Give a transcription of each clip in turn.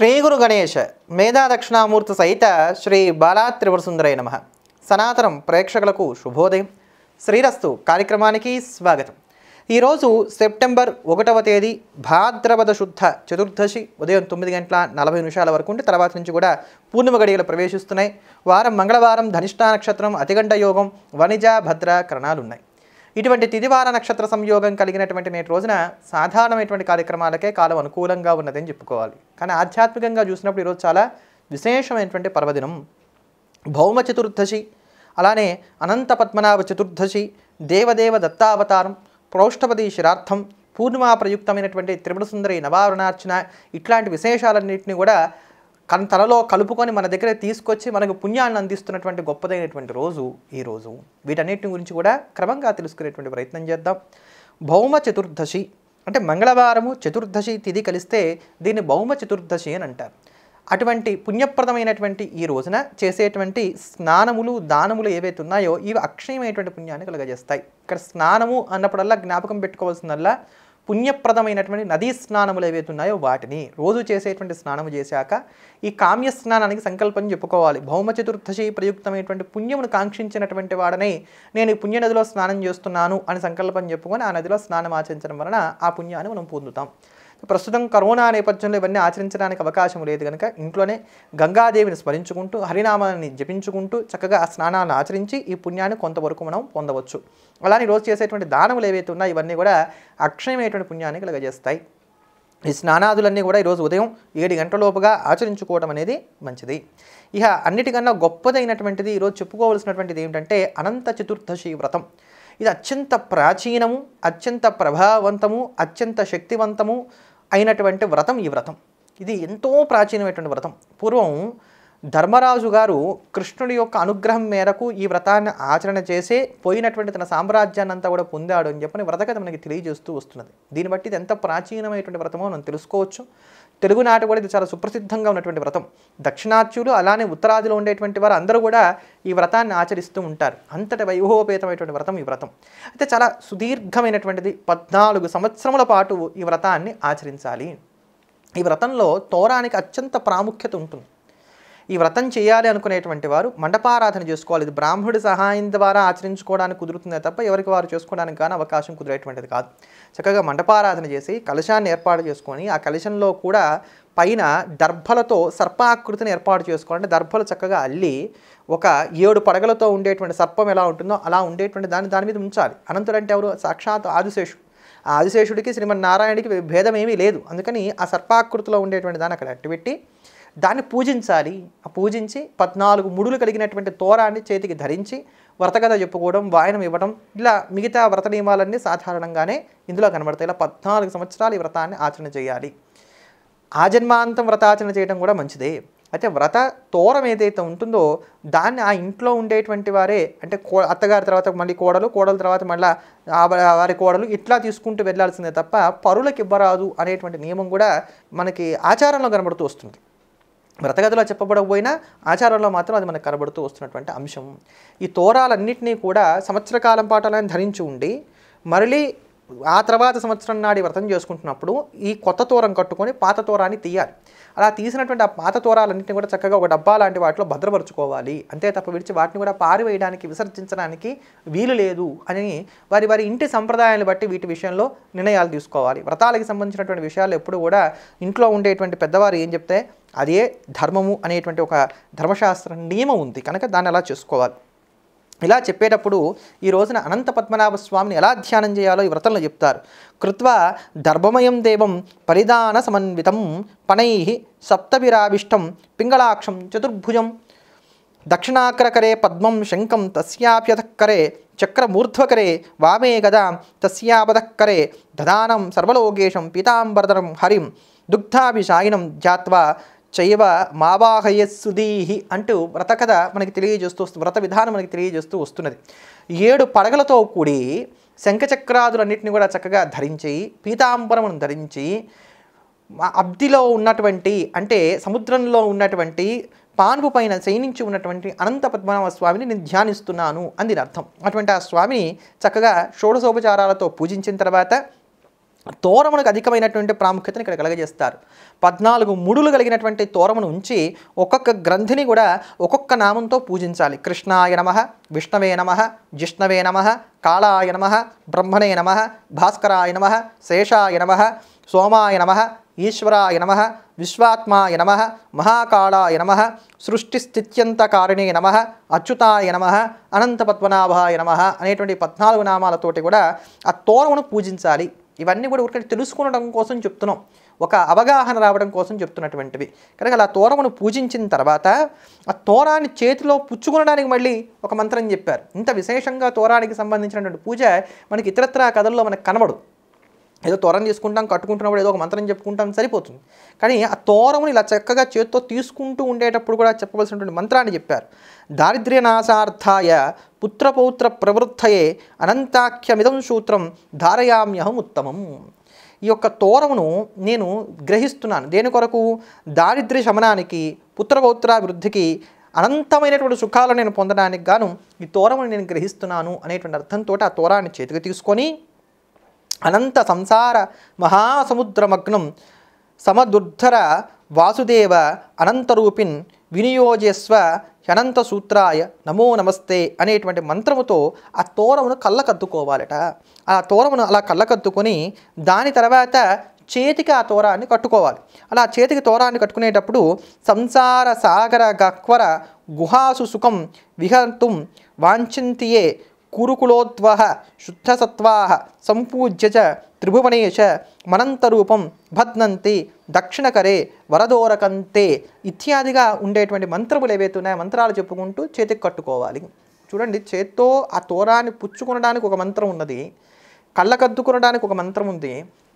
శ్రీ గురు గణేష మేధా దక్షిణామూర్తి సహిత శ్రీ బాలా త్రిపుర నమ. సనాతనం ప్రేక్షకులకు శుభోదయం. శ్రీరస్తు కార్యక్రమానికి స్వాగతం. ఈరోజు సెప్టెంబర్ ఒకటవ తేదీ భాద్రపద శుద్ధ చతుర్దశి ఉదయం తొమ్మిది గంటల నలభై నిమిషాల వరకు ఉంటే తర్వాత నుంచి కూడా పూర్ణిమ గడియలు ప్రవేశిస్తున్నాయి. వారం మంగళవారం ధనిష్ఠా నక్షత్రం అతిగంట యోగం వణిజ భద్ర కరణాలున్నాయి. ఇటువంటి తిదివార నక్షత్ర సంయోగం కలిగినటువంటి నేటి రోజున సాధారణమైనటువంటి కార్యక్రమాలకే కాలం అనుకూలంగా ఉన్నదని చెప్పుకోవాలి. కానీ ఆధ్యాత్మికంగా చూసినప్పుడు ఈరోజు చాలా విశేషమైనటువంటి పర్వదినం. భౌమ చతుర్దశి అలానే అనంత పద్మనాభ చతుర్దశి దేవదేవ దత్తావతారం ప్రౌష్ఠపతి శిరార్థం పూర్ణిమా ప్రయుక్తమైనటువంటి త్రిపుర సుందరి నవారుణార్చన ఇట్లాంటి విశేషాలన్నింటినీ కూడా కన్ తలలో కలుపుకొని మన దగ్గర తీసుకొచ్చి మనకు పుణ్యాన్ని అందిస్తున్నటువంటి గొప్పదైనటువంటి రోజు ఈ రోజు. వీటన్నిటి గురించి కూడా క్రమంగా తెలుసుకునేటువంటి ప్రయత్నం చేద్దాం. భౌమ చతుర్దశి అంటే మంగళవారము చతుర్దశి తిథి కలిస్తే దీన్ని భౌమ చతుర్దశి అని అంటారు. అటువంటి పుణ్యప్రదమైనటువంటి ఈ రోజున చేసేటువంటి స్నానములు దానములు ఏవైతే ఉన్నాయో ఇవి అక్షయమైనటువంటి పుణ్యాన్ని కలుగజేస్తాయి. ఇక్కడ స్నానము అన్నప్పుడల్లా జ్ఞాపకం పెట్టుకోవాల్సిందల్లా పుణ్యప్రదమైనటువంటి నదీ స్నానములు ఏవైతే ఉన్నాయో వాటిని రోజు చేసేటువంటి స్నానము చేశాక ఈ కామ్య స్నానానికి సంకల్పం చెప్పుకోవాలి. భౌమ చతుర్దశి ప్రయుక్తమైనటువంటి పుణ్యమును కాంక్షించినటువంటి వాడని నేను ఈ పుణ్య నదిలో స్నానం చేస్తున్నాను అని సంకల్పం చెప్పుకొని ఆ నదిలో స్నానం ఆచరించడం వలన ఆ పుణ్యాన్ని మనం పొందుతాం. ప్రస్తుతం కరోనా నేపథ్యంలో ఇవన్నీ ఆచరించడానికి అవకాశం లేదు కనుక ఇంట్లోనే గంగాదేవిని స్మరించుకుంటూ హరినామాన్ని జపించుకుంటూ చక్కగా ఆ స్నానాలను ఆచరించి ఈ పుణ్యాన్ని కొంతవరకు మనం పొందవచ్చు. అలానే రోజు చేసేటువంటి దానములు ఏవైతే ఉన్నాయో ఇవన్నీ కూడా అక్షయమైనటువంటి పుణ్యాన్ని కలగజేస్తాయి. ఈ స్నానాదులన్నీ కూడా ఈరోజు ఉదయం ఏడు గంటలలోపుగా ఆచరించుకోవడం అనేది మంచిది. ఇక అన్నిటికన్నా గొప్పదైనటువంటిది ఈరోజు చెప్పుకోవాల్సినటువంటిది ఏమిటంటే అనంత చతుర్దశి వ్రతం. ఇది అత్యంత ప్రాచీనము అత్యంత ప్రభావవంతము అత్యంత శక్తివంతము అయినటువంటి వ్రతం ఈ వ్రతం. ఇది ఎంతో ప్రాచీనమైనటువంటి వ్రతం. పూర్వం ధర్మరాజు గారు కృష్ణుడి యొక్క అనుగ్రహం మేరకు ఈ వ్రతాన్ని ఆచరణ చేసే పోయినటువంటి తన సామ్రాజ్యాన్ని అంతా కూడా పొందాడు అని చెప్పని వ్రతకథ మనకి తెలియజేస్తూ వస్తున్నది. దీన్ని బట్టి ఇది ఎంత ప్రాచీనమైనటువంటి వ్రతమో మనం తెలుసుకోవచ్చు. తెలుగునాట కూడా ఇది చాలా సుప్రసిద్ధంగా ఉన్నటువంటి వ్రతం. దక్షిణాత్యులు అలానే ఉత్తరాదిలో ఉండేటువంటి వారు అందరూ కూడా ఈ వ్రతాన్ని ఆచరిస్తూ ఉంటారు. అంతటి వైభవోపేతమైనటువంటి వ్రతం ఈ వ్రతం. అయితే చాలా సుదీర్ఘమైనటువంటిది పద్నాలుగు సంవత్సరముల పాటు ఈ వ్రతాన్ని ఆచరించాలి. ఈ వ్రతంలో తోరానికి అత్యంత ప్రాముఖ్యత ఉంటుంది. ఈ వ్రతం చేయాలి అనుకునేటువంటి వారు మండపారాధన చేసుకోవాలి. ఇది బ్రాహ్మణుడి సహాయం ద్వారా ఆచరించుకోవడానికి కుదురుతుందే తప్ప ఎవరికి వారు చేసుకోవడానికి కానీ అవకాశం కుదిరేటువంటిది కాదు. చక్కగా మండపారాధన చేసి కలశాన్ని ఏర్పాటు చేసుకొని ఆ కలశంలో కూడా పైన దర్భలతో సర్పాకృతిని ఏర్పాటు చేసుకోవాలంటే దర్భలు చక్కగా అల్లి ఒక ఏడు పడగలతో ఉండేటువంటి సర్పం ఎలా ఉంటుందో అలా ఉండేటువంటి దాన్ని దాని మీద ఉంచాలి. అనంతుడు అంటే ఎవరు? సాక్షాత్ ఆదిశేషుడు. ఆ ఆదిశేషుడికి శ్రీమన్నారాయణుడికి భేదం ఏమీ లేదు. అందుకని ఆ సర్పాకృతిలో ఉండేటువంటి దాన్ని అక్కడ అట్టిపెట్టి దాన్ని పూజించాలి. ఆ పూజించి పద్నాలుగు ముడులు కలిగినటువంటి తోరాన్ని చేతికి ధరించి వ్రతకథ చెప్పుకోవడం వాయనం ఇవ్వడం ఇలా మిగతా వ్రత నియమాలన్నీ సాధారణంగానే ఇందులో కనబడతాయి. ఇలా పద్నాలుగు సంవత్సరాలు ఈ వ్రతాన్ని ఆచరణ చేయాలి. ఆజన్మాంతం వ్రతాచరణ చేయడం కూడా మంచిదే. అయితే వ్రత తోరం ఏదైతే ఉంటుందో దాన్ని ఆ ఇంట్లో ఉండేటువంటి వారే అంటే కో అత్తగారి తర్వాత మళ్ళీ కోడలు కోడల తర్వాత మళ్ళీ వారి కోడలు ఇట్లా తీసుకుంటూ వెళ్ళాల్సిందే తప్ప పరులకు ఇవ్వరాదు అనేటువంటి నియమం కూడా మనకి ఆచారంలో కనబడుతూ వస్తుంది. వ్రతగతిలో చెప్పబడకపోయినా ఆచారంలో మాత్రం అది మనకు కనబడుతూ వస్తున్నటువంటి అంశం. ఈ తోరాలన్నింటినీ కూడా సంవత్సర కాలం పాటు ధరించి ఉండి మరలీ ఆ తర్వాత సంవత్సరం నాడి వ్రతం చేసుకుంటున్నప్పుడు ఈ కొత్త తోరం కట్టుకొని పాత తోరాన్ని తీయాలి. అలా తీసినటువంటి ఆ పాత తోరాలన్నింటినీ కూడా చక్కగా ఒక డబ్బా లాంటి వాటిలో భద్రపరుచుకోవాలి. అంతే తప్ప విడిచి వాటిని కూడా పారివేయడానికి విసర్జించడానికి వీలు లేదు అని వారి వారి ఇంటి సంప్రదాయాన్ని బట్టి వీటి విషయంలో నిర్ణయాలు తీసుకోవాలి. వ్రతాలకి సంబంధించినటువంటి విషయాలు ఎప్పుడు కూడా ఇంట్లో ఉండేటువంటి పెద్దవారు ఏం చెప్తే అదే ధర్మము అనేటువంటి ఒక ధర్మశాస్త్ర నియమం ఉంది. కనుక దాన్ని అలా చేసుకోవాలి. ఇలా చెప్పేటప్పుడు ఈ రోజున అనంత పద్మనాభ స్వామిని ఎలా ధ్యానం చేయాలో ఈ వ్రతంలో చెప్తారు. కృత్వ దర్భమయం దేవం పరిధాన సమన్వితం పనై సప్తవిరావిష్టం పింగళాక్షం చతుర్భుజం దక్షిణాకరకరే పద్మం శంఖం తస్యాప్యధక్కరే చక్రమూర్ధ్వకరే వామే గదా తస్యాపధక్కరే దదానం సర్వలోకేశం పీతాంబరధరం హరిం దుగ్ధాభిషాయినం జాత్వా చైవ మావాహయస్సుదీహి అంటూ వ్రత కథ మనకి తెలియజేస్తూ వస్తుంది వ్రత విధానం మనకి తెలియజేస్తూ వస్తున్నది. ఏడు పడగలతో కూడి శంఖచక్రాదులన్నింటినీ కూడా చక్కగా ధరించి పీతాంబరమును ధరించి అబ్దిలో ఉన్నటువంటి అంటే సముద్రంలో ఉన్నటువంటి పాన్పు పైన శయనించి ఉన్నటువంటి అనంత పద్మనాభ స్వామిని నేను ధ్యానిస్తున్నాను అని దీని అర్థం. అటువంటి ఆ స్వామిని చక్కగా షోడశోపచారాలతో పూజించిన తర్వాత తోరమునకు అధికమైనటువంటి ప్రాముఖ్యతను ఇక్కడ కలగజేస్తారు. పద్నాలుగు ముడులు కలిగినటువంటి తోరమును ఉంచి ఒక్కొక్క గ్రంథిని కూడా ఒక్కొక్క నామంతో పూజించాలి. కృష్ణాయ నమ విష్ణవే నమ జిష్ణవే నమ కాళాయ నమ బ్రహ్మణే నమ భాస్కరాయ నమ శేషాయ నమ సోమాయ నమ ఈశ్వరాయ నమ విశ్వాత్మాయ నమ మహాకాళాయ నమ సృష్టిస్థిత్యంతకారిణే నమ అచ్యుతాయ నమ అనంతపద్మనాభాయ నమ అనేటువంటి పద్నాలుగు నామాలతోటి కూడా ఆ తోరమును పూజించాలి. ఇవన్నీ కూడా ఊరికే తెలుసుకోవడం కోసం చెప్తున్నాం. ఒక అవగాహన రావడం కోసం చెప్తున్నటువంటివి. కనుక అలా తోరమును పూజించిన తర్వాత ఆ తోరాన్ని చేతిలో పుచ్చుకొనడానికి మళ్ళీ ఒక మంత్రం చెప్పారు. ఇంత విశేషంగా తోరానికి సంబంధించినటువంటి పూజ మనకి ఇతరత్ర కథల్లో మనకు కనబడు ఏదో తోరం తీసుకుంటాం కట్టుకుంటున్నప్పుడు ఏదో ఒక మంత్రం చెప్పుకుంటాం సరిపోతుంది. కానీ ఆ తోరముని ఇలా చక్కగా చేత్తో తీసుకుంటూ ఉండేటప్పుడు కూడా చెప్పవలసినటువంటి మంత్రాన్ని చెప్పారు. దారిద్ర్యనాశార్థాయ పుత్రపౌత్ర ప్రవృత్తయే అనంతాఖ్యమిదం సూత్రం ధారయామ్యహం ఉత్తమం. ఈ యొక్క తోరమును నేను గ్రహిస్తున్నాను. దేని కొరకు? దారిద్ర్య శమనానికి పుత్రపౌత్రాభివృద్ధికి అనంతమైనటువంటి సుఖాలను నేను పొందడానికి గాను ఈ తోరమును నేను గ్రహిస్తున్నాను అనేటువంటి అర్థంతో ఆ తోరాన్ని చేతికి తీసుకొని అనంత సంసార మహాసముద్రమగ్నం సమదుర్ధర వాసుదేవ అనంతరూపిన్ వినియోజస్వ అనంత సూత్రాయ నమో నమస్తే అనేటువంటి మంత్రముతో ఆ తోరమును కళ్ళకద్దుకోవాలట. ఆ తోరమును అలా కళ్ళకద్దుకొని దాని తర్వాత చేతికి ఆ తోరాన్ని కట్టుకోవాలి. అలా చేతికి తోరాన్ని కట్టుకునేటప్పుడు సంసార సాగర గక్వర గుహాసు సుఖం విహర్తుం వాంఛంతియే కురుకులోద్వ శుద్ధసత్వా సంపూజ్య చ త్రిభువనేశ మనంతరూపం భద్నంతి దక్షిణకరే వరదోరకంతే ఇత్యాదిగా ఉండేటువంటి మంత్రములు ఏవైతే ఉన్నాయో మంత్రాలు చెప్పుకుంటూ చేతికి కట్టుకోవాలి. చూడండి చేత్తో ఆ తోరాన్ని పుచ్చుకొనడానికి ఒక మంత్రం ఉన్నది కళ్ళకద్దుకునడానికి ఒక మంత్రం ఉంది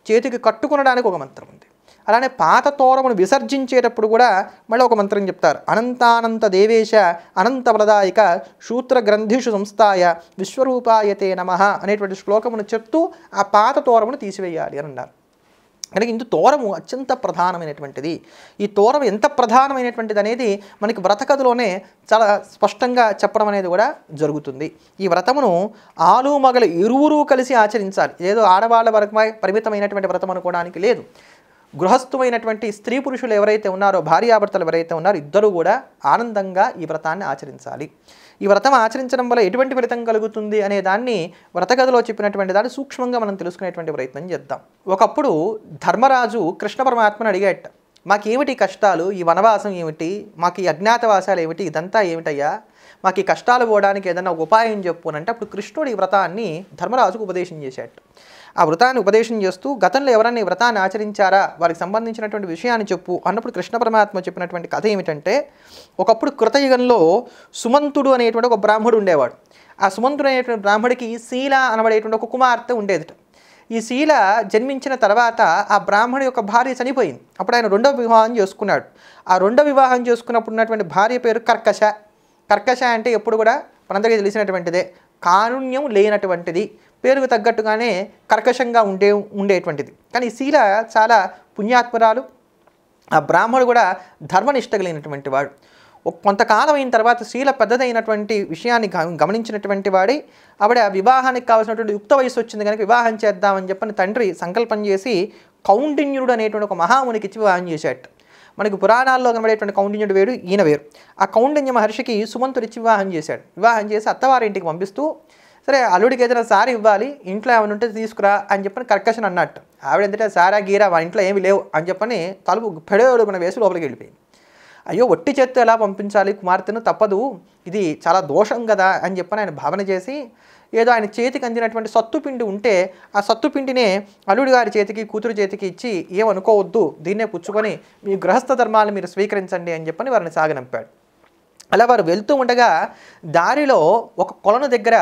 చేతికి కట్టుకొనడానికి ఒక మంత్రం ఉంది. అలానే పాత తోరమును విసర్జించేటప్పుడు కూడా మళ్ళీ ఒక మంత్రం చెప్తారు. అనంతానంత దేవేశ అనంత ప్రదాయక శూత్ర గ్రంథిషు సంస్థాయ విశ్వరూపాయతే నమ అనేటువంటి శ్లోకమును చెప్తూ ఆ పాత తోరమును తీసివేయాలి అని అన్నారు. కనుక ఇందు తోరము అత్యంత ప్రధానమైనటువంటిది. ఈ తోరం ఎంత ప్రధానమైనటువంటిది అనేది మనకి వ్రతకథలోనే చాలా స్పష్టంగా చెప్పడం అనేది కూడా జరుగుతుంది. ఈ వ్రతమును ఆలు మగలు ఇరువురు కలిసి ఆచరించాలి. ఏదో ఆడవాళ్ళ వరకు పరిమితమైనటువంటి వ్రతం అనుకోవడానికి లేదు. గృహస్థుమైనటువంటి స్త్రీ పురుషులు ఎవరైతే ఉన్నారో భార్యాభర్తలు ఎవరైతే ఉన్నారో ఇద్దరు కూడా ఆనందంగా ఈ వ్రతాన్ని ఆచరించాలి. ఈ వ్రతం ఆచరించడం వల్ల ఎటువంటి ఫలితం కలుగుతుంది అనే దాన్ని వ్రతగదిలో చెప్పినటువంటి దాన్ని సూక్ష్మంగా మనం తెలుసుకునేటువంటి ప్రయత్నం చేద్దాం. ఒకప్పుడు ధర్మరాజు కృష్ణ పరమాత్మను అడిగాట మాకేమిటి కష్టాలు? ఈ వనవాసం ఏమిటి? మాకు ఈ అజ్ఞాతవాసాలు ఏమిటి? ఇదంతా ఏమిటయ్యా? మాకు ఈ కష్టాలు పోవడానికి ఏదైనా ఒక ఉపాయం చెప్పు అంటే అప్పుడు కృష్ణుడు ఈ వ్రతాన్ని ధర్మరాజుకు ఉపదేశం చేశాడు. ఆ వ్రతాన్ని ఉపదేశం చేస్తూ గతంలో ఎవరైనా ఈ వ్రతాన్ని ఆచరించారా? వారికి సంబంధించినటువంటి విషయాన్ని చెప్పు. అన్నప్పుడు కృష్ణ పరమాత్మ చెప్పినటువంటి కథ ఏమిటంటే ఒకప్పుడు కృతయుగంలో సుమంతుడు అనేటువంటి ఒక బ్రాహ్మడు ఉండేవాడు. ఆ సుమంతుడు అనేటువంటి బ్రాహ్మడికి శీల అనబడేటువంటి ఒక కుమార్తె ఉండేదిట. ఈ శీల జన్మించిన తర్వాత ఆ బ్రాహ్మణి యొక్క భార్య చనిపోయింది. అప్పుడు ఆయన రెండో వివాహం చేసుకున్నాడు. ఆ రెండో వివాహం చేసుకున్నప్పుడు ఉన్నటువంటి భార్య పేరు కర్కశ. కర్కశ అంటే ఎప్పుడు కూడా మనందరికీ తెలిసినటువంటిదే. కారుణ్యం లేనటువంటిది. పేరుకు తగ్గట్టుగానే కర్కశంగా ఉండే ఉండేటువంటిది. కానీ శీల చాలా పుణ్యాత్మరాలు. ఆ బ్రాహ్మణుడు కూడా ధర్మనిష్ట కలిగినటువంటి వాడు. కొంతకాలం అయిన తర్వాత శీల పెద్దదైనటువంటి విషయాన్ని గమ- గమనించినటువంటి వాడి. ఆవిడ వివాహానికి కావాల్సినటువంటి యుక్త వయసు వచ్చింది కనుక వివాహం చేద్దామని చెప్పని తండ్రి సంకల్పం చేసి కౌండిన్యుడు అనేటువంటి ఒక మహామునికి ఇచ్చి వివాహం చేశాడు. మనకి పురాణాల్లో కనబడేటువంటి కౌండిన్యుడు వేరు ఈయన వేరు. ఆ కౌండిన్య మహర్షికి సుమంతుడిచ్చి వివాహం చేశాడు. వివాహం చేసి అత్తవారింటికి పంపిస్తూ సరే అల్లుడికి ఏదైనా సారి ఇవ్వాలి ఇంట్లో ఏమైనా ఉంటే తీసుకురా అని చెప్పని కర్కషన్ అన్నట్టు. ఆవిడ ఎందుకంటే సారా గీరా వాళ్ళ ఇంట్లో ఏమీ లేవు అని చెప్పని తలుపు పెడేవాడు మన వేసి లోపలికి వెళ్ళిపోయింది. అయ్యో ఒట్టి చేత్తో ఎలా పంపించాలి కుమార్తెను? తప్పదు. ఇది చాలా దోషం కదా అని చెప్పని ఆయన భావన చేసి ఏదో ఆయన చేతికి అందినటువంటి సత్తుపిండి ఉంటే ఆ సత్తుపిండినే అల్లుడి గారి చేతికి కూతురు చేతికి ఇచ్చి ఏమనుకోవద్దు దీన్నే పుచ్చుకొని మీ గృహస్థ ధర్మాలను మీరు స్వీకరించండి అని చెప్పని వారిని సాగనంపాడు. అలా వారు వెళ్తూ ఉండగా దారిలో ఒక కొలను దగ్గర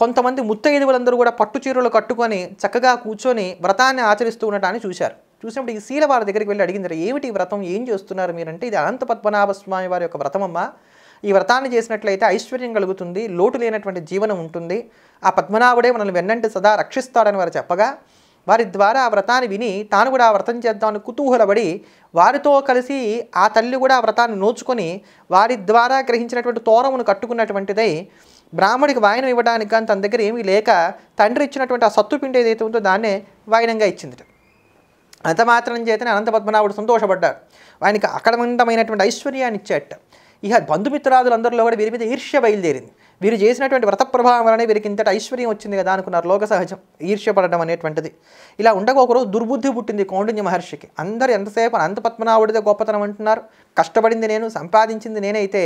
కొంతమంది ముత్తైదువులందరూ కూడా పట్టు చీరలు కట్టుకొని చక్కగా కూర్చొని వ్రతాన్ని ఆచరిస్తూ ఉండటాన్ని చూశారు. చూసినప్పుడు ఈ శీల వారి దగ్గరికి వెళ్ళి అడిగింది ఏమిటి వ్రతం? ఏం చేస్తున్నారు మీరంటే ఇది అనంత పద్మనాభ స్వామి వారి యొక్క వ్రతమమ్మా. ఈ వ్రతాన్ని చేసినట్లయితే ఐశ్వర్యం కలుగుతుంది లోటు లేనటువంటి జీవనం ఉంటుంది. ఆ పద్మనాభుడే మనల్ని వెన్నంటి సదా రక్షిస్తాడని వారు చెప్పగా వారి ద్వారా ఆ వ్రతాన్ని విని తాను కూడా ఆ వ్రతం చేద్దామని కుతూహలపడి వారితో కలిసి ఆ తల్లి కూడా ఆ వ్రతాన్ని నోచుకొని వారి ద్వారా గ్రహించినటువంటి తోరమును కట్టుకున్నటువంటిదై బ్రాహ్మడికి వాయనం ఇవ్వడానికి కానీ తన దగ్గర ఏమీ లేక తండ్రి ఇచ్చినటువంటి ఆ సత్తుపిండి ఏదైతే ఉందో దాన్నే వాయనంగా ఇచ్చింది అంత మాత్రం చేతనే అనంత పద్మనాభుడు సంతోషపడ్డారు ఆయనకి అకడమండమైనటువంటి ఐశ్వర్యాన్ని ఇచ్చేట ఇక బంధుమిత్రాదులందరిలో కూడా వీరి మీద ఈర్ష్య బయలుదేరింది. వీరు చేసినటువంటి వ్రత ప్రభావం వలనే వీరికి ఇంతటి ఐశ్వర్యం వచ్చింది కదా అనుకున్నారు లోక సహజం. ఈర్ష్యపడడం అనేటువంటిది. ఇలా ఉండగా ఒకరోజు దుర్బుద్ధి పుట్టింది కౌండిన్య మహర్షికి. అందరు ఎంతసేపు అనంత పద్మనాభుడిదే గొప్పతనం అంటున్నారు. కష్టపడింది నేను సంపాదించింది నేనైతే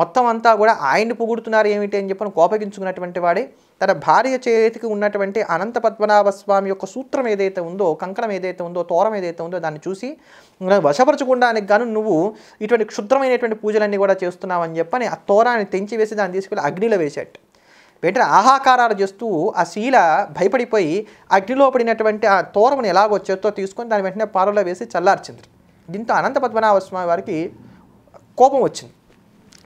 మొత్తం అంతా కూడా ఆయన్ని పొగుడుతున్నారు ఏమిటి అని చెప్పని కోపగించుకున్నటువంటి వాడే తన భార్య చేతికి ఉన్నటువంటి అనంత పద్మనాభ స్వామి యొక్క సూత్రం ఏదైతే ఉందో కంకణం ఏదైతే ఉందో తోరం ఏదైతే ఉందో దాన్ని చూసి "నన్ను వశపరచుకోవడానికి గాను నువ్వు ఇటువంటి క్షుద్రమైనటువంటి పూజలన్నీ కూడా చేస్తున్నావని చెప్పని ఆ తోరాన్ని తెంచి వేసి దాన్ని తీసుకెళ్ళి అగ్నిలో వేసేట వెంటనే ఆహాకారాలు చేస్తూ ఆ శీల భయపడిపోయి అగ్నిలో పడినటువంటి ఆ తోరముని ఎలాగో చేత్తో తీసుకొని దాని వెంటనే పాలలో వేసి చల్లార్చింది. దీంతో అనంత పద్మనాభ స్వామి వారికి కోపం వచ్చింది.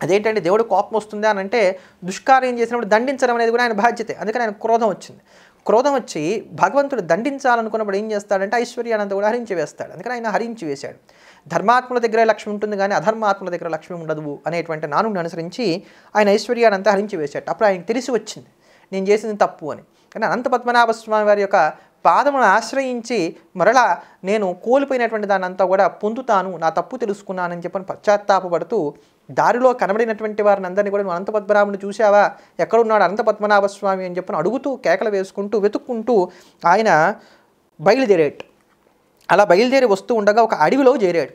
అదేంటంటే దేవుడు కోపం వస్తుందా అని అంటే దుష్కార్యం చేసినప్పుడు దండించడం అనేది కూడా ఆయన బాధ్యతే. అందుకని ఆయన క్రోధం వచ్చింది. క్రోధం వచ్చి భగవంతుడు దండించాలనుకున్నప్పుడు ఏం చేస్తాడంటే ఐశ్వర్యానంత కూడా హరించి వేస్తాడు. అందుకని ఆయన హరించి వేశాడు. ధర్మాత్ముల దగ్గర లక్ష్మి ఉంటుంది కానీ అధర్మాత్ముల దగ్గర లక్ష్మి ఉండదు అనేటువంటి నానుని అనుసరించి ఆయన ఐశ్వర్యానంతా హరించి వేశాడు. అప్పుడు ఆయనకు తెలిసి వచ్చింది నేను చేసింది తప్పు అని. కానీ అనంత పద్మనాభ స్వామి వారి యొక్క పాదమును ఆశ్రయించి మరలా నేను కోల్పోయినటువంటి దాన్ని అంతా కూడా పొందుతాను నా తప్పు తెలుసుకున్నానని చెప్పని పశ్చాత్తాపపడుతూ దారిలో కనబడినటువంటి వారిని అందరినీ కూడా నువ్వు అనంత పద్మనాభుని చూసావా ఎక్కడున్నాడు అనంత పద్మనాభ స్వామి అని చెప్పని అడుగుతూ కేకలు వేసుకుంటూ వెతుక్కుంటూ ఆయన బయలుదేరాడు. అలా బయలుదేరి వస్తూ ఉండగా ఒక అడవిలో చేరాడు.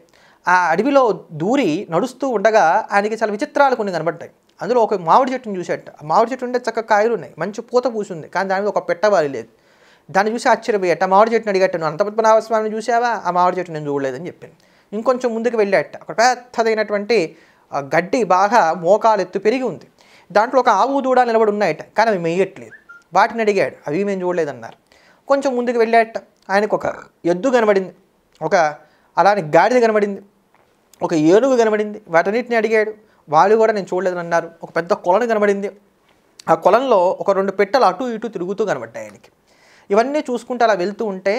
ఆ అడవిలో దూరి నడుస్తూ ఉండగా ఆయనకి చాలా విచిత్రాలు కొన్ని కనబడ్డాయి. అందులో ఒక మామిడి చెట్టుని చూసేట ఆ మామిడి చెట్టు ఉంటే చక్క కాయలు ఉన్నాయి. మంచి పూత పూసింది కానీ దాని మీద ఒక పెట్టవాలి లేదు. దాన్ని చూసి ఆశ్చర్యపోయాట మామిడి చెట్టుని అడిగట్ట నువ్వు అనంతపద్మనాభ స్వామిని చూసావా? ఆ మామిడి చెట్టు నేను చూడలేదని చెప్పాను. ఇంకొంచెం ముందుకు వెళ్ళాట. అక్కడ పెద్దదైనటువంటి గడ్డి బాగా మోకాలు ఎత్తు పెరిగి ఉంది. దాంట్లో ఒక ఆవు దూడ నిలబడి ఉన్నాయట కానీ అవి మేయట్లేదు. వాటిని అడిగాడు అవి మేము చూడలేదన్నారు. కొంచెం ముందుకు వెళ్ళాట. ఆయనకు ఒక ఎద్దు కనబడింది ఒక అలానే గాడిద కనబడింది ఒక ఏనుగు కనబడింది. వాటన్నిటిని అడిగాడు వాళ్ళు కూడా నేను చూడలేదని అన్నారు ఒక పెద్ద కొలను కనబడింది. ఆ కొలంలో ఒక రెండు పెట్టెలు అటు ఇటు తిరుగుతూ కనబడ్డాయి ఆయనకి. ఇవన్నీ చూసుకుంటూ అలా వెళ్తూ ఉంటే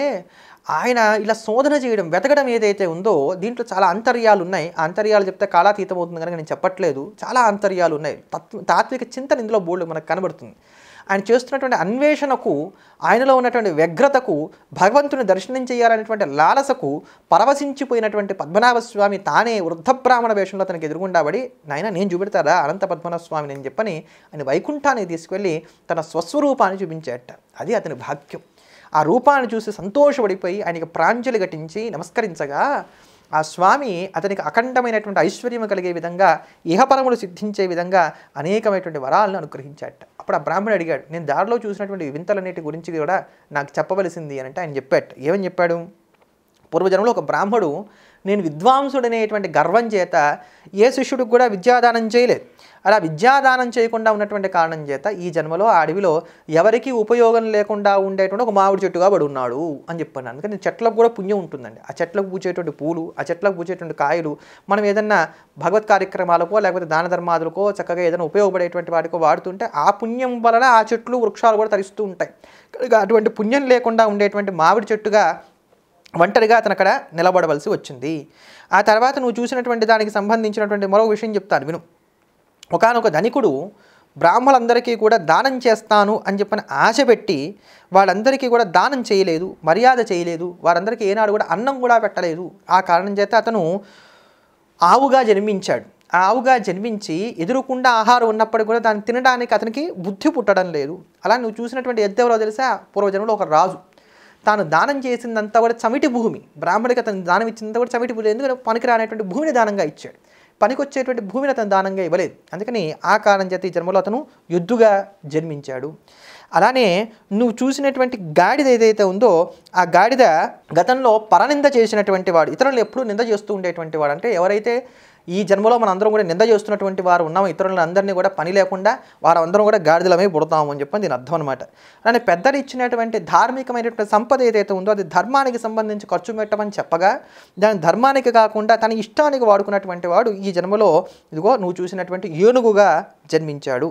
ఆయన ఇలా శోధన చేయడం వెతకడం ఏదైతే ఉందో దీంట్లో చాలా అంతర్యాలు ఉన్నాయి. ఆ అంతర్యాలు చెప్తే కాలాతీతం అవుతుంది కనుక నేను చెప్పట్లేదు. చాలా అంతర్యాలు ఉన్నాయి. తత్వ తాత్విక చింతన ఇందులో బోర్డు మనకు కనబడుతుంది. ఆయన చేస్తున్నటువంటి అన్వేషణకు ఆయనలో ఉన్నటువంటి వ్యగ్రతకు భగవంతుని దర్శనం చేయాలనేటువంటి లాలసకు పరవశించిపోయినటువంటి పద్మనాభ స్వామి తానే వృద్ధ బ్రాహ్మణ వేషంలో తనకి ఎదురుగుండాబడి నాయన నేను చూపెడతారా? అనంత పద్మనాభ స్వామిని అని చెప్పని ఆయన వైకుంఠాన్ని తీసుకెళ్ళి తన స్వస్వరూపాన్ని చూపించేట. అది అతని భాగ్యం. ఆ రూపాన్ని చూసి సంతోషపడిపోయి ఆయనకి ప్రాంజలి ఘటించి నమస్కరించగా ఆ స్వామి అతనికి అఖండమైనటువంటి ఐశ్వర్యం కలిగే విధంగా ఇహపరములు సిద్ధించే విధంగా అనేకమైనటువంటి వరాలను అనుగ్రహించాట అప్పుడు ఆ బ్రాహ్మణుడు అడిగాడు నేను దారిలో చూసినటువంటి వింతలన్నిటి గురించి కూడా నాకు చెప్పవలసింది అని అంటే ఆయన చెప్పాడు. ఏమని చెప్పాడు? పూర్వజన్మలో ఒక బ్రాహ్మడు నేను విద్వాంసుడనేటువంటి గర్వం చేత ఏ శిష్యుడికి కూడా విద్యాదానం చేయలేదు. అలా విద్యాదానం చేయకుండా ఉన్నటువంటి కారణం చేత ఈ జన్మలో ఆ అడవిలో ఎవరికీ ఉపయోగం లేకుండా ఉండేటువంటి ఒక మామిడి చెట్టుగా పడి ఉన్నాడు అని చెప్పాను అందుకని చెట్లకు కూడా పుణ్యం ఉంటుందండి. ఆ చెట్లకు పూచేటువంటి పూలు ఆ చెట్లకు పూచేటువంటి కాయలు మనం ఏదన్నా భగవత్ కార్యక్రమాలకో లేకపోతే దాన ధర్మాదులకో చక్కగా ఏదైనా ఉపయోగపడేటువంటి వాటికో వాడుతుంటే ఆ పుణ్యం వలన ఆ చెట్లు వృక్షాలు కూడా తరిస్తూ ఉంటాయి. కనుక అటువంటి పుణ్యం లేకుండా ఉండేటువంటి మామిడి చెట్టుగా ఒంటరిగా అతను అక్కడ నిలబడవలసి వచ్చింది. ఆ తర్వాత నువ్వు చూసినటువంటి దానికి సంబంధించినటువంటి మరో విషయం చెప్తాను విను. ఒకానొక ధనికుడు బ్రాహ్మలందరికీ కూడా దానం చేస్తాను అని చెప్పని ఆశ పెట్టి వాళ్ళందరికీ కూడా దానం చేయలేదు మర్యాద చేయలేదు. వారందరికీ ఏనాడు కూడా అన్నం కూడా పెట్టలేదు. ఆ కారణం చేత అతను ఆవుగా జన్మించాడు. ఆ ఆవుగా జన్మించి ఎదురుకుండా ఆహారం ఉన్నప్పటికీ కూడా దాన్ని తినడానికి అతనికి బుద్ధి పుట్టడం లేదు. అలా నువ్వు చూసినటువంటి ఎద్దెవరో తెలిసా? పూర్వజన్మలో ఒక రాజు. తాను దానం చేసిందంతా కూడా చమిటి భూమి. బ్రాహ్మడికి అతను దానం ఇచ్చిందంతా కూడా చమిటి భూమి. ఎందుకంటే పనికిరానటువంటి భూమిని దానంగా ఇచ్చాడు. పనికొచ్చేటువంటి భూమిని అతను దానంగా ఇవ్వలేదు. అందుకని ఆ కారణం చేత ఈ జన్మలో అతను యుద్ధుగా జన్మించాడు. అలానే నువ్వు చూసినటువంటి గాడిద ఏదైతే ఉందో ఆ గాడిద గతంలో పరనింద చేసినటువంటి వాడు ఇతరులు ఎప్పుడూ నింద చేస్తూ ఉండేటువంటి వాడు. అంటే ఎవరైతే ఈ జన్మలో మనందరం కూడా నింద చేస్తున్నటువంటి వారు ఉన్నాము. ఇతరులందరినీ కూడా పని లేకుండా వారందరం కూడా గాడిదలమే పుడతాము అని చెప్పని దీని అర్థం అనమాట అలానే పెద్దలు ఇచ్చినటువంటి ధార్మికమైనటువంటి సంపద ఏదైతే ఉందో అది ధర్మానికి సంబంధించి ఖర్చు పెట్టమని చెప్పగా దాని ధర్మానికి కాకుండా తన ఇష్టానికి వాడుకున్నటువంటి వాడు ఈ జన్మలో ఇదిగో నువ్వు చూసినటువంటి ఏనుగుగా జన్మించాడు.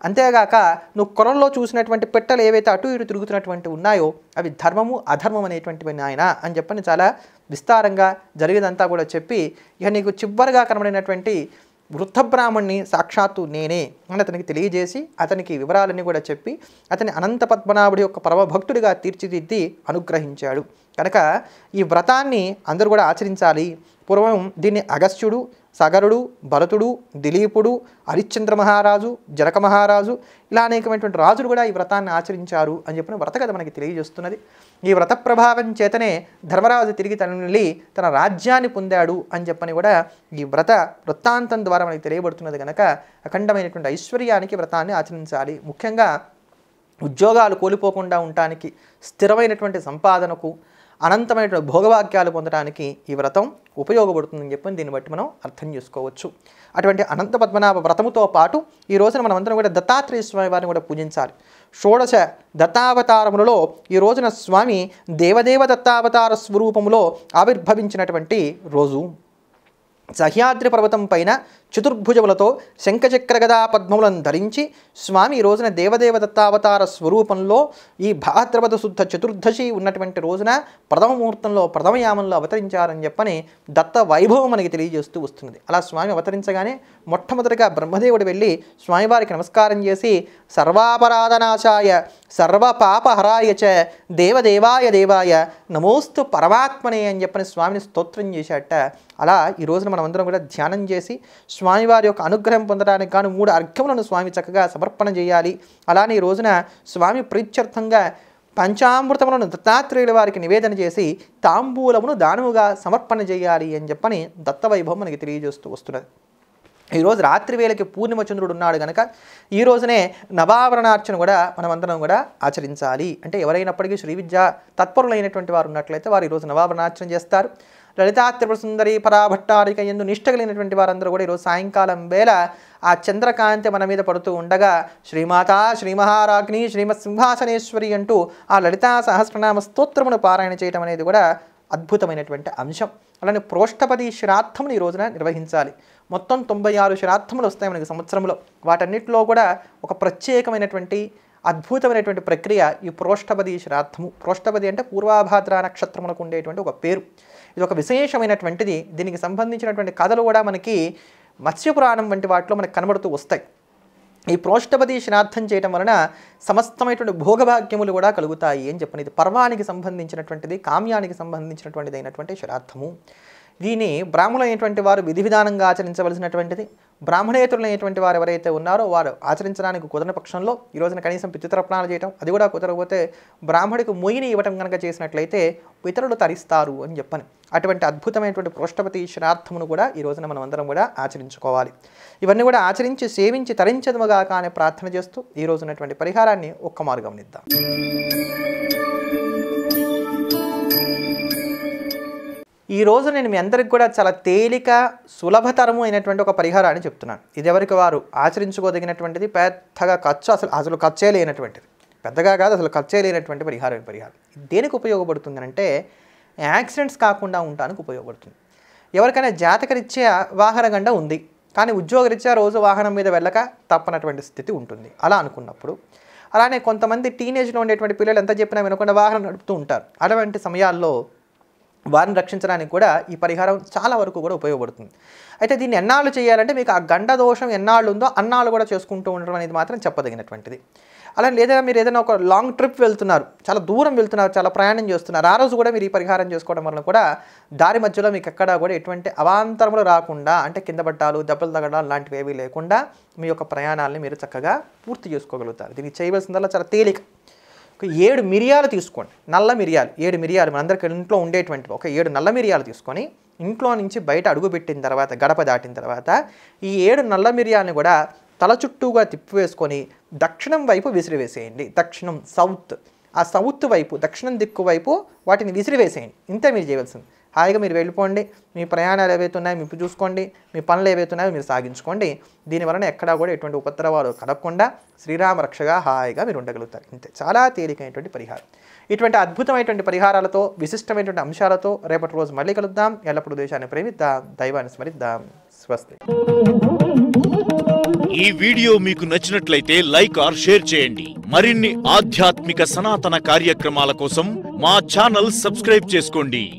అంతేగాక నువ్వు కొలంలో చూసినటువంటి పెట్టెలు ఏవైతే అటు ఇటు తిరుగుతున్నటువంటి ఉన్నాయో అవి ధర్మము అధర్మం అనేటువంటివి ఆయన అని చెప్పని చాలా విస్తారంగా జరిగేదంతా కూడా చెప్పి ఇక నీకు చివరిగా కనబడినటువంటి వృద్ధ బ్రాహ్మణ్ణి సాక్షాత్తు నేనే అని అతనికి తెలియజేసి అతనికి వివరాలన్నీ కూడా చెప్పి అతని అనంత పద్మనాభుడి యొక్క పరమభక్తుడిగా తీర్చిదిద్ది అనుగ్రహించాడు. కనుక ఈ వ్రతాన్ని అందరూ కూడా ఆచరించాలి. పూర్వం దీన్ని అగస్త్యుడు సగరుడు భరతుడు దిలీపుడు హరిశ్చంద్ర మహారాజు జనక మహారాజు ఇలా అనేకమైనటువంటి రాజులు కూడా ఈ వ్రతాన్ని ఆచరించారు అని చెప్పిన వ్రత కథ మనకి తెలియజేస్తున్నది. ఈ వ్రత ప్రభావం చేతనే ధర్మరాజు తిరిగి తనని తన రాజ్యాన్ని పొందాడు అని చెప్పని కూడా ఈ వ్రత వృత్తాంతం ద్వారా మనకి తెలియబడుతున్నది కనుక అఖండమైనటువంటి ఐశ్వర్యానికి వ్రతాన్ని ఆచరించాలి. ముఖ్యంగా ఉద్యోగాలు కోల్పోకుండా ఉండటానికి స్థిరమైనటువంటి సంపాదనకు అనంతమైనటువంటి భోగవాక్యాలు పొందడానికి ఈ వ్రతం ఉపయోగపడుతుందని చెప్పి దీన్ని బట్టి మనం అర్థం చేసుకోవచ్చు. అటువంటి అనంత పద్మనాభ వ్రతముతో పాటు ఈ రోజున మనం అందరం కూడా దత్తాత్రేయ స్వామి వారిని కూడా పూజించాలి. షోడశ దత్తావతారములలో ఈ రోజున స్వామి దేవదేవ దత్తావతార స్వరూపములో ఆవిర్భవించినటువంటి రోజు. సహ్యాద్రి పర్వతం పైన చతుర్భుజములతో శంఖచక్రగదా పద్మములను ధరించి స్వామి ఈ రోజున దేవదేవదత్తావతార స్వరూపంలో ఈ భాద్రపద శుద్ధ చతుర్దశి ఉన్నటువంటి రోజున ప్రథమ ముహూర్తంలో ప్రథమయామంలో అవతరించారని చెప్పని దత్త వైభవం మనకి తెలియజేస్తూ వస్తున్నది. అలా స్వామి అవతరించగానే మొట్టమొదటిగా బ్రహ్మదేవుడు వెళ్ళి స్వామివారికి నమస్కారం చేసి సర్వాపరాధనాశాయ సర్వపాపహరాయ చ దేవదేవాయ దేవాయ నమోస్తు పరమాత్మనే అని చెప్పని స్వామిని స్తోత్రం చేశాట అలా ఈ రోజున మనమందరం కూడా ధ్యానం చేసి స్వామివారి యొక్క అనుగ్రహం పొందడానికి గాను మూడు అర్ఘ్యములను స్వామి చక్కగా సమర్పణ చేయాలి. అలానే ఈ రోజున స్వామి ప్రీత్యర్థంగా పంచామృతములను దత్తాత్రేయుల వారికి నివేదన చేసి తాంబూలమును దానముగా సమర్పణ చేయాలి అని చెప్పని దత్తవైభవం మనకి తెలియజేస్తూ వస్తున్నది. ఈరోజు రాత్రి వేళకి పూర్ణిమ చంద్రుడు ఉన్నాడు కనుక ఈ రోజునే నవావరణార్చన కూడా మనమందరం కూడా ఆచరించాలి. అంటే ఎవరైనప్పటికీ శ్రీ విద్య తత్పరులైనటువంటి వారు ఉన్నట్లయితే వారు ఈరోజు నవావరణార్చన చేస్తారు. లలితా త్రిపుర సుందరి పరాభట్టారిక ఎందు నిష్ట కలిగినటువంటి వారందరూ కూడా ఈరోజు సాయంకాలం వేళ ఆ చంద్రకాంతి మన మీద పడుతూ ఉండగా శ్రీమాత శ్రీ మహారాజ్ని శ్రీమత్ సింహాసనేశ్వరి అంటూ ఆ లలితా సహస్రనామ స్తోత్రమును పారాయణ చేయటం అనేది కూడా అద్భుతమైనటువంటి అంశం. అలానే ప్రోష్టపతి శ్రాద్ధమును ఈ రోజున నిర్వహించాలి. మొత్తం తొంభై ఆరు శ్రాద్ధములు వస్తాయి మనకి సంవత్సరంలో. వాటన్నిటిలో కూడా ఒక ప్రత్యేకమైనటువంటి అద్భుతమైనటువంటి ప్రక్రియ ఈ ప్రోష్ఠపది శ్రాద్ధము ప్రోష్ఠపది అంటే పూర్వాభాద్ర నక్షత్రములకు ఉండేటువంటి ఒక పేరు. ఇది ఒక విశేషమైనటువంటిది. దీనికి సంబంధించినటువంటి కథలు కూడా మనకి మత్స్యపురాణం వంటి వాటిలో మనకు కనబడుతూ వస్తాయి. ఈ ప్రోష్టపతి శనార్థం చేయటం వలన సమస్తమైనటువంటి భోగభాగ్యములు కూడా కలుగుతాయి అని చెప్పని ఇది పర్వానికి సంబంధించినటువంటిది కామ్యానికి సంబంధించినటువంటిది అయినటువంటి శరార్థము దీని బ్రాహ్మణులైనటువంటి వారు విధి విధానంగా ఆచరించవలసినటువంటిది బ్రాహ్మణేతరులైనటువంటి వారు ఎవరైతే ఉన్నారో వారు ఆచరించడానికి కుదరని పక్షంలో ఈ రోజున కనీసం పితృతర్పణాలు చేయటం అది కూడా కుదరకపోతే బ్రాహ్మడికి మొయ్యిని ఇవ్వటం కనుక చేసినట్లయితే ఇతరులు తరిస్తారు అని చెప్పని అటువంటి అద్భుతమైనటువంటి పృష్టపతి శ్రాద్ధమును కూడా ఈ రోజున మనం అందరం కూడా ఆచరించుకోవాలి. ఇవన్నీ కూడా ఆచరించి సేవించి తరించదుముగాక అనే ప్రార్థన చేస్తూ ఈ రోజునటువంటి పరిహారాన్ని ఒక్క మార్గం నిద్దాం. ఈ రోజు నేను మీ అందరికి కూడా చాలా తేలిక సులభతరము అయినటువంటి ఒక పరిహారాన్ని చెప్తున్నాను. ఇది ఎవరికి వారు ఆచరించుకోదగినటువంటిది పెద్దగా ఖర్చు అసలు అసలు ఖర్చే లేనటువంటిది. పెద్దగా కాదు అసలు ఖర్చే లేనటువంటి పరిహారం పరిహారం. దేనికి ఉపయోగపడుతుంది అంటే యాక్సిడెంట్స్ కాకుండా ఉండడానికి ఉపయోగపడుతుంది. ఎవరికైనా జాతకరీత్యా వాహన గండ ఉంది కానీ ఉద్యోగరీత్యా రోజు వాహనం మీద వెళ్ళక తప్పనటువంటి స్థితి ఉంటుంది. అలా అనుకున్నప్పుడు అలానే కొంతమంది టీనేజ్లో ఉండేటువంటి పిల్లలు ఎంత చెప్పినా వినకుండా వాహనం నడుపుతూ ఉంటారు. అటువంటి సమయాల్లో వారిని రక్షించడానికి కూడా ఈ పరిహారం చాలా వరకు కూడా ఉపయోగపడుతుంది. అయితే దీన్ని ఎన్నాళ్ళు చేయాలంటే మీకు ఆ గండ దోషం ఎన్నాళ్ళు ఉందో అన్నాళ్ళు కూడా చేసుకుంటూ ఉండడం అనేది మాత్రం చెప్పదగినటువంటిది. అలా లేదా మీరు ఏదైనా ఒక లాంగ్ ట్రిప్ వెళ్తున్నారు చాలా దూరం వెళ్తున్నారు చాలా ప్రయాణం చేస్తున్నారు ఆ రోజు కూడా మీరు ఈ పరిహారం చేసుకోవడం వల్ల కూడా దారి మధ్యలో మీకు ఎక్కడా కూడా ఎటువంటి అవాంతరములు రాకుండా అంటే కింద పట్టాలు దెబ్బలు తగ్గడాలు లాంటివి ఏవీ లేకుండా మీ యొక్క ప్రయాణాలని మీరు చక్కగా పూర్తి చేసుకోగలుగుతారు. దీనికి చేయవలసిందల్లా చాలా తేలిక. ఒక ఏడు మిరియాలు తీసుకోండి. నల్ల మిరియాలు ఏడు మిరియాలు మనందరికీ ఇంట్లో ఉండేటువంటివి. ఒక ఏడు నల్ల మిరియాలు తీసుకొని ఇంట్లో నుంచి బయట అడుగుపెట్టిన తర్వాత గడప దాటిన తర్వాత ఈ ఏడు నల్ల మిరియాలను కూడా తల చుట్టూగా తిప్పివేసుకొని దక్షిణం వైపు విసిరివేసేయండి. దక్షిణం సౌత్. ఆ సౌత్ వైపు దక్షిణం దిక్కు వైపు వాటిని విసిరివేసేయండి. ఇంత మీరు చేయవలసింది. హాయిగా మీరు వెళ్ళిపోండి. మీ ప్రయాణాలు ఏవైతున్నాయో మీరు చూసుకోండి. మీ పనులు ఏవైతున్నాయో మీరు సాగించుకోండి. దీనివలన ఎక్కడా కూడా ఎటువంటి ఉపద్రవాలు కలగకుండా శ్రీరామ రక్షగా హాయిగా మీరు ఉండగలుగుతారు. ఇంతే. చాలా తేలికైనటువంటి పరిహారం. ఇటువంటి అద్భుతమైనటువంటి పరిహారాలతో విశిష్టమైనటువంటి అంశాలతో రేపటి రోజు మళ్ళీ కలుద్దాం. ఎల్లప్పుడూ దేశాన్ని ప్రేమిద్దాం. దైవాన్ని స్మరిద్దాం. స్వస్తి. ఈ వీడియో మీకు నచ్చినట్లయితే లైక్ ఆర్ షేర్ చేయండి. మరిన్ని ఆధ్యాత్మిక సనాతన కార్యక్రమాల కోసం మా ఛానల్ సబ్స్క్రైబ్ చేసుకోండి.